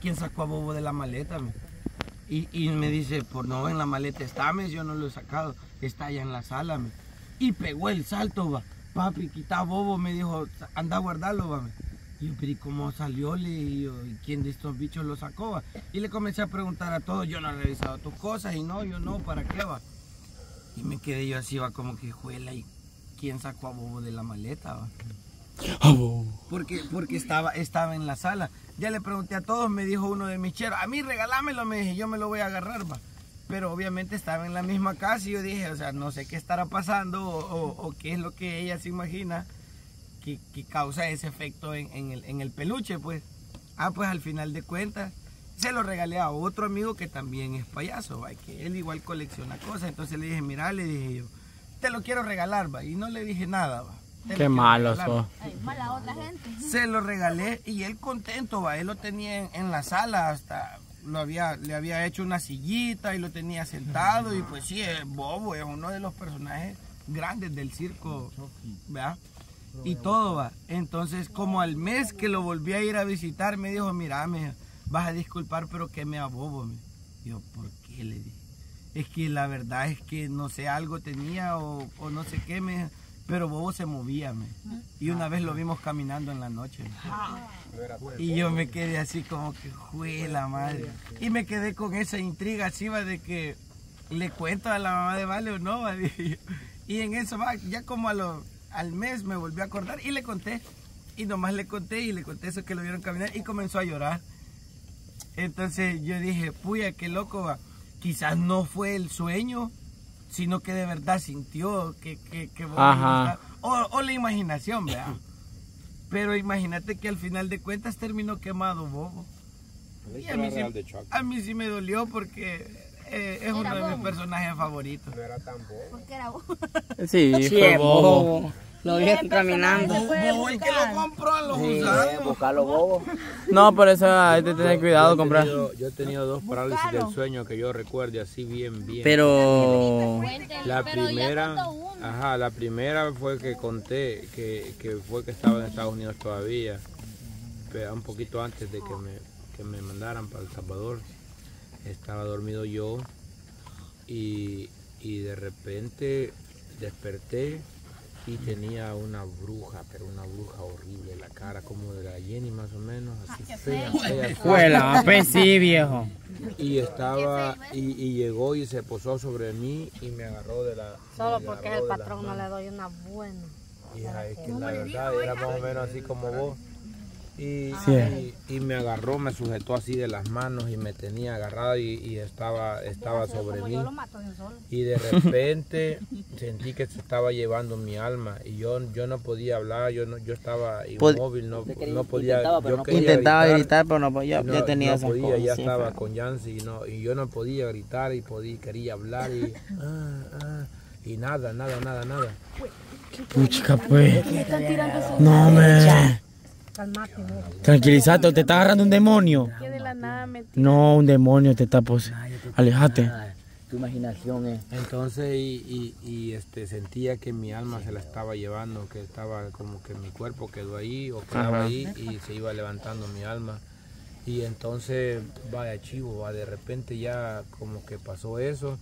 ¿quién sacó a Bobo de la maleta? me? Y, y me dice, por no, en la maleta está, me, yo no lo he sacado, está allá en la sala. me. Y pegó el salto, va. Papi, quita a Bobo, me dijo, anda a guardarlo, va. me. Y yo, pero ¿y cómo salió? ¿y quién de estos bichos lo sacó? va? Y le comencé a preguntar a todos, yo no he revisado tus cosas, y no, yo no, ¿para qué va? Y me quedé yo así, va, como que juela, ¿y quién sacó a Bobo de la maleta, va? Porque, porque estaba, estaba en la sala. Ya le pregunté a todos, me dijo uno de mis cheros, a mí regalámelo, me dije, yo me lo voy a agarrar, va. Pero obviamente estaba en la misma casa y yo dije, o sea, no sé qué estará pasando o, qué es lo que ella se imagina que, causa ese efecto en, el, peluche, pues. Ah, pues al final de cuentas, se lo regalé a otro amigo que también es payaso, que él igual colecciona cosas. Entonces le dije, mira, le dije yo, te lo quiero regalar, va. Y no le dije nada, va. "Te lo Qué quiero malo regalar". sos. Ay, mala otra gente. Se lo regalé y él contento, va, él lo tenía en, en la sala hasta lo había, le había hecho una sillita y lo tenía sentado y pues sí, es bobo, es uno de los personajes grandes del circo, ¿verdad? Y todo va. Entonces, como al mes que lo volví a ir a visitar, me dijo, mira, me vas a disculpar, pero que me abobo. me". Yo, ¿por qué? Le dije. Es que la verdad es que no sé, algo tenía o, o no sé qué, me pero Bobo se movía, me. Y una vez lo vimos caminando en la noche. me. Y yo me quedé así como que, jue la madre. Y me quedé con esa intriga así, de que le cuento a la mamá de Vale o no, va. Y en eso, ya como a lo- al mes me volví a acordar y le conté. Y nomás le conté y le conté eso que lo vieron caminar y comenzó a llorar. Entonces yo dije, puya, qué loco va. Quizás no fue el sueño, sino que de verdad sintió que, que, que Bobo Ajá. o, o la imaginación, ¿verdad? Pero imagínate que al final de cuentas terminó quemado Bobo. Y a mí, sí, a mí sí me dolió porque eh, es uno de mis personajes favoritos. Porque era vos. Sí, Sí, fue bobo. Lo vieron caminando. Bobo el que lo compró a los usados. buscarlo bobo. No, por eso hay que tener cuidado comprar. Yo, yo he tenido dos parálisis del sueño que yo recuerde así bien, bien. Pero la primera, ajá, la primera fue que conté que, que fue que estaba en Estados Unidos todavía, pero un poquito antes de que me, que me mandaran para El Salvador. Estaba dormido yo y, y de repente desperté y tenía una bruja, pero una bruja horrible, la cara como de la Jenny más o menos, así fea, fea, fea. Escuela, pues sí, viejo. Y estaba, y, y llegó y se posó sobre mí y me agarró de la. Solo porque el patrón no le doy una buena. Hija, es que la verdad era más o menos así como vos. Y, Sí. y, y me agarró, me sujetó así de las manos y me tenía agarrado y, y estaba, estaba sobre mí. yo. Y de repente sentí que se estaba llevando mi alma y yo, yo no podía hablar, yo no, yo estaba inmóvil, no, no podía. intentaba, pero yo no Intentaba gritar, gritar, pero no podía. y no, ya tenía no podía, cosas, ya sí, estaba feo. con Yancy y, no, y yo no podía gritar y podía, quería hablar y, ah, ah, y nada, nada, nada, nada. Puchica, pues. No, me. Calmate, vos. Tranquilízate, te está agarrando un demonio. Que de la nada me No, un demonio te está pose. Alejate. Tu imaginación es. Entonces y, y, y, este sentía que mi alma se la estaba llevando, que estaba como que mi cuerpo quedó ahí o quedaba Ajá. ahí y se iba levantando mi alma. Y entonces vaya chivo, va de repente ya como que pasó eso,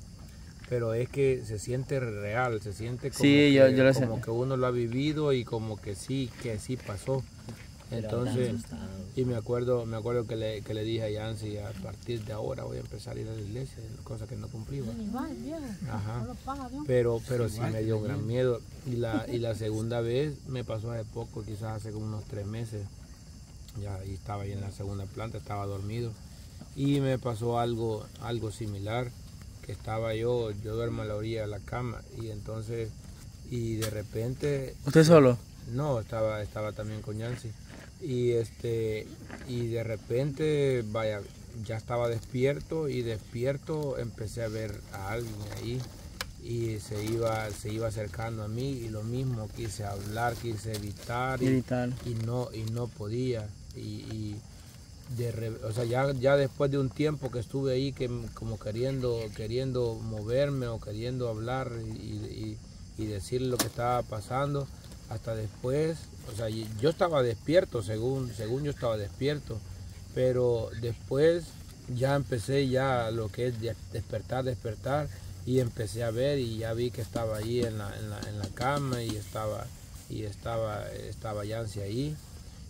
pero es que se siente real, se siente como, Sí, que, yo- yo lo sé. como que uno lo ha vivido y como que sí, que sí pasó. Entonces, y me acuerdo, me acuerdo que le, que le dije a Yancy, a partir de ahora voy a empezar a ir a la iglesia, cosa que no cumplí. Pero, pero sí me dio gran miedo. Y la, y la segunda vez me pasó hace poco, quizás hace como unos tres meses. Ya ahí estaba ahí en la segunda planta, estaba dormido. Y me pasó algo, algo similar, que estaba yo, yo duermo a la orilla de la cama y entonces, y de repente ¿Usted solo? no, estaba, estaba también con Yancy. Y este, y de repente, vaya, ya estaba despierto y despierto empecé a ver a alguien ahí y se iba, se iba acercando a mí y lo mismo, quise hablar, quise gritar y, no, y no podía. Y, y de o sea, ya, ya después de un tiempo que estuve ahí que como queriendo, queriendo moverme o queriendo hablar y, y, y decir lo que estaba pasando, hasta después, o sea, yo estaba despierto, según, según yo estaba despierto, pero después ya empecé ya lo que es de- despertar, despertar y empecé a ver y ya vi que estaba ahí en la, en la, en la cama y estaba y estaba estaba Yancy ahí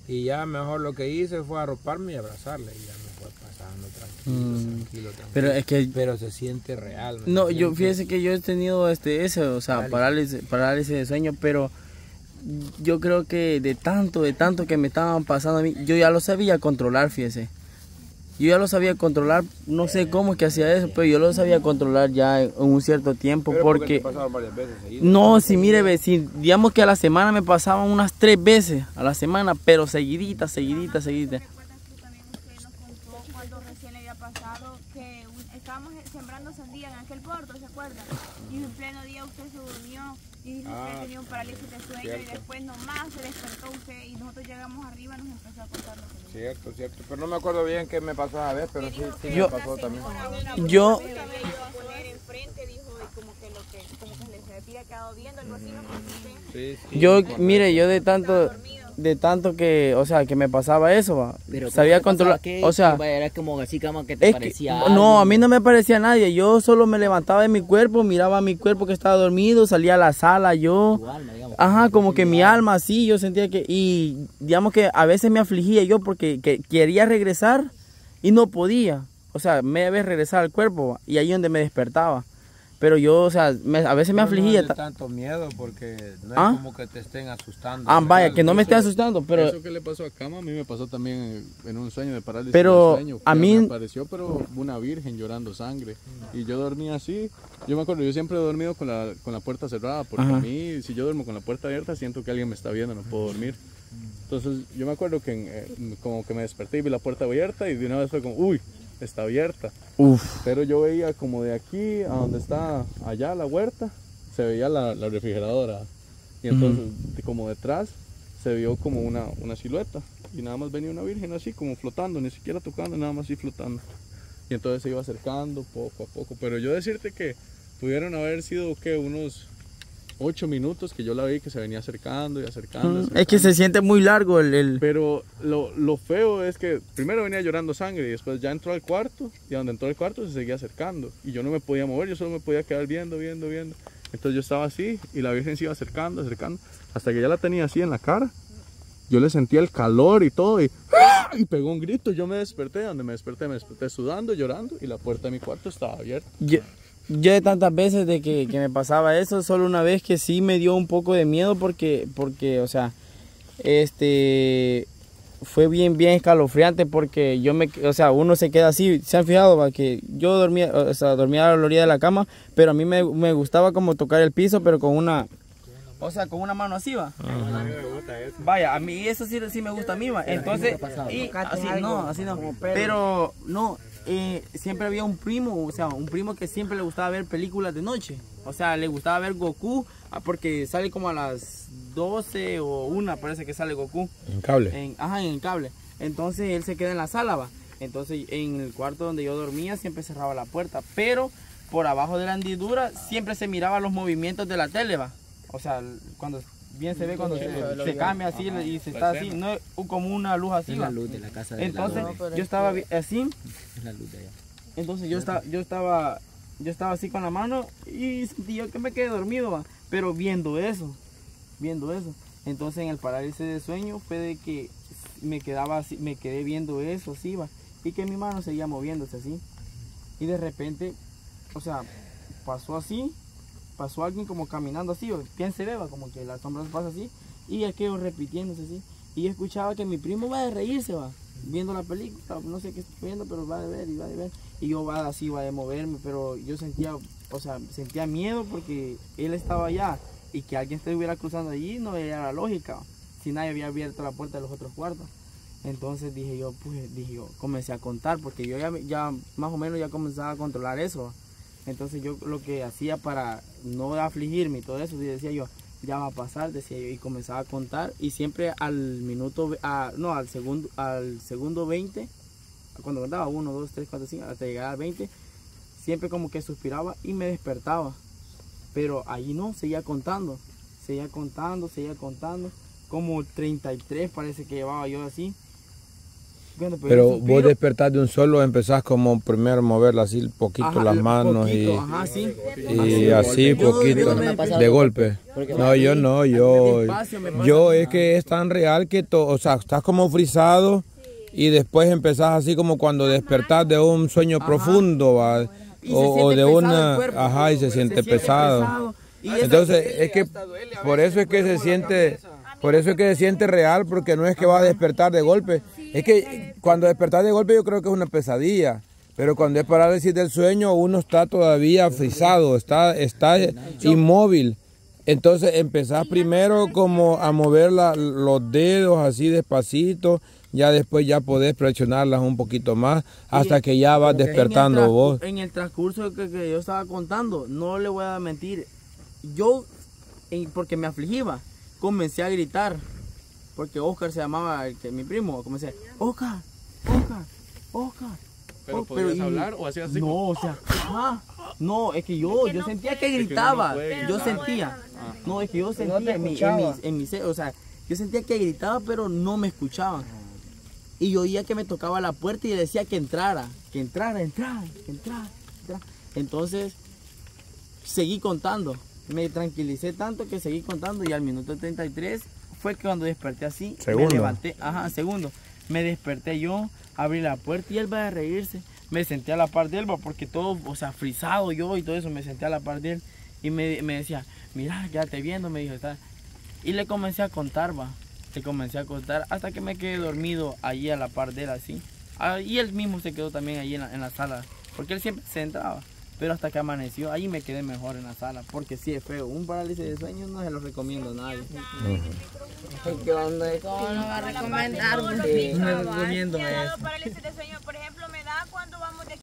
y ya mejor lo que hice fue arroparme y abrazarle y ya me fue pasando tranquilo, Mm, tranquilo, tranquilo. Pero es que pero se siente real. ¿me No, yo fíjese que yo he tenido este ese, o sea, parálisis, parálisis de sueño, pero yo creo que de tanto, de tanto que me estaban pasando a mí, yo ya lo sabía controlar, fíjese. Yo ya lo sabía controlar, no sé cómo es que hacía eso, pero yo lo sabía controlar ya en un cierto tiempo Pero porque te pasaron varias veces seguidas. no, si mire, ve, si digamos que a la semana me pasaban unas tres veces a la semana, pero seguidita, seguidita, seguidita. ¿Recuerdas que también usted nos contó cuando recién le había pasado que estábamos sembrando sandía en aquel puerto, ¿se acuerda? Y en pleno día usted se durmió y que Ah, tenía un parálisis de sueño y después nomás se despertó usted y nosotros llegamos arriba y nos empezó a contar lo que Cierto, cierto. Pero no me acuerdo bien qué me pasó a ver, pero sí, sí Yo- me pasó también. Yo, había ido a poner enfrente, dijo, y como que lo que, como que le se había quedado viendo, algo así, ¿no? Porque usted Sí, sí. yo, mire, yo de tanto, de tanto que, o sea, que me pasaba eso, va, Pero sabía controlar, o sea, era como así como que te Es que, parecía no, a mí no me parecía nadie. Yo solo me levantaba de mi cuerpo, miraba mi cuerpo que estaba dormido, salía a la sala, yo. tu alma, digamos. Ajá, como que mi alma así, yo sentía que. Y digamos que a veces me afligía yo porque que- quería regresar y no podía. O sea, me debe regresar al cuerpo y ahí donde me despertaba. Pero yo, o sea, me- a veces me Pero no afligía. es ta- tanto miedo porque no es ¿Ah? como que te estén asustando. Ah, vaya, que no me esté asustando, pero. Eso que le pasó a Cama, a mí me pasó también en- un sueño de parálisis Pero del sueño. a mí- Me apareció, pero una virgen llorando sangre. Y yo dormía así. Yo me acuerdo, yo siempre he dormido con la, con la puerta cerrada. Porque Ajá. a mí, si yo duermo con la puerta abierta, siento que alguien me está viendo, no puedo dormir. Entonces, yo me acuerdo que eh, como que me desperté y vi la puerta abierta. Y de una vez fue como, uy, está abierta. Uf. Pero yo veía como de aquí a donde está allá la huerta, se veía la, la refrigeradora. Y entonces, como detrás, se vio como una, una silueta. Y nada más venía una virgen así, como flotando, ni siquiera tocando, nada más así flotando. Y entonces se iba acercando poco a poco. Pero yo decirte que pudieron haber sido, ¿qué? Unos ocho minutos que yo la vi que se venía acercando y acercando. Mm, Es que acercando. se siente muy largo el. el- Pero lo, lo feo es que primero venía llorando sangre y después ya entró al cuarto y donde entró al cuarto se seguía acercando y yo no me podía mover, yo solo me podía quedar viendo, viendo, viendo. Entonces yo estaba así y la Virgen se iba acercando, acercando, hasta que ya la tenía así en la cara. Yo le sentía el calor y todo y, ¡ah! y pegó un grito. Yo me desperté, donde me desperté, me desperté sudando, llorando y la puerta de mi cuarto estaba abierta. Yo, yo de tantas veces de que, que me pasaba eso, solo una vez que sí me dio un poco de miedo porque, porque, o sea, este, fue bien, bien escalofriante porque yo me, o sea, uno se queda así, se han fijado, va? que yo dormía, o sea, dormía a la orilla de la cama, pero a mí me, me gustaba como tocar el piso, pero con una, o sea, con una mano así, va. Vaya, a mí eso sí, sí me gusta a mí, va. Entonces, y así no, así no. Pero no, eh, siempre había un primo, o sea, un primo que siempre le gustaba ver películas de noche. O sea, le gustaba ver Goku, ah, porque sale como a las 12 o 1, parece que sale Goku. En cable. En, ajá, en el cable. Entonces él se queda en la sala, va. Entonces en el cuarto donde yo dormía siempre cerraba la puerta, pero por abajo de la hendidura siempre se miraba los movimientos de la tele, va. O sea, cuando bien se ve cuando se, se cambia así y se está así, no es como una luz así, Es va. la luz de la casa de Entonces la yo estaba así, Es la luz de allá. entonces yo estaba, yo estaba, yo estaba así con la mano y sentí yo que me quedé dormido, va. Pero viendo eso, viendo eso. Entonces en el parálisis de sueño fue de que me quedaba así, me quedé viendo eso así, va. Y que mi mano seguía moviéndose así. Y de repente, o sea, pasó así, pasó alguien como caminando así, bien se ve, va, como que la sombra pasa así, y aquello repitiéndose así. Y yo escuchaba que mi primo va a reírse, va, viendo la película, no sé qué está viendo, pero va a ver y va a ver. Y yo va así, va a moverme, pero yo sentía, o sea, sentía miedo porque él estaba allá y que alguien estuviera cruzando allí no era la lógica, si nadie había abierto la puerta de los otros cuartos. Entonces dije yo, pues dije yo, comencé a contar porque yo ya, ya más o menos ya comenzaba a controlar eso. Entonces yo lo que hacía para no afligirme y todo eso, decía yo, ya va a pasar, decía yo, y comenzaba a contar y siempre al minuto, a- no, al segundo, al segundo 20, cuando contaba 1, 2, 3, 4, 5, hasta llegar al 20, siempre como que suspiraba y me despertaba. Pero allí no, seguía contando, seguía contando, seguía contando, como 33 parece que llevaba yo así. Pero vos despertás de un solo, empezás como primero a moverla así poquito ajá, las manos poquito, y, ajá, sí. y así Yo- poquito yo de golpe. No, yo no, yo, yo es que es tan real que, to- o sea, estás como frisado y después empezás así como cuando despertás de un sueño profundo, ¿va? O, de una, cuerpo. ajá, y se siente pesado. Y Entonces, es que por eso es que se siente, por eso es que se siente real, porque no es que vas a despertar de golpe. Es que cuando despertar de golpe yo creo que es una pesadilla. Pero cuando es parálisis del sueño, uno está todavía frisado, está, está inmóvil. Entonces empezás primero como a mover la- los dedos así despacito, ya después ya podés presionarlas un poquito más hasta que ya vas despertando en vos. En el transcurso que, que yo estaba contando, no le voy a mentir, yo, en- porque me afligía, comencé a gritar, porque Oscar se llamaba el que, mi primo, comencé, Oscar, Oscar, Oscar. ¿Pero Oh, podías hablar o hacías así? No, o sea. No, es que yo, yo sentía que gritaba. yo sentía. No, es que yo sentía en mi, en mi, en o sea, yo sentía que gritaba, pero no me escuchaban. Y yo oía que me tocaba la puerta y decía que entrara, que entrara, entrara, que entrara, entrara. Entonces, seguí contando. Me tranquilicé tanto que seguí contando y al minuto 33 fue que cuando desperté así, Segundo. me levanté, ajá, segundo. Me desperté yo, abrí la puerta y él va a reírse. Me senté a la par de él, porque todo, o sea, frisado yo y todo eso, me senté a la par de él y me, me decía, mira, ya te viendo, me dijo, está. Y le comencé a contar, va. Le comencé a contar hasta que me quedé dormido allí a la par de él, así. Ah, y él mismo se quedó también allí en la, en la sala, porque él siempre se entraba. Pero hasta que amaneció, ahí me quedé mejor en la sala, porque sí es feo. Un parálisis de sueño no se lo recomiendo a nadie. ¿Qué onda? ¿Cómo lo va a recomendar? ¿va? recomiendo ¿Te ha eso. dado parálisis de sueño, por ejemplo,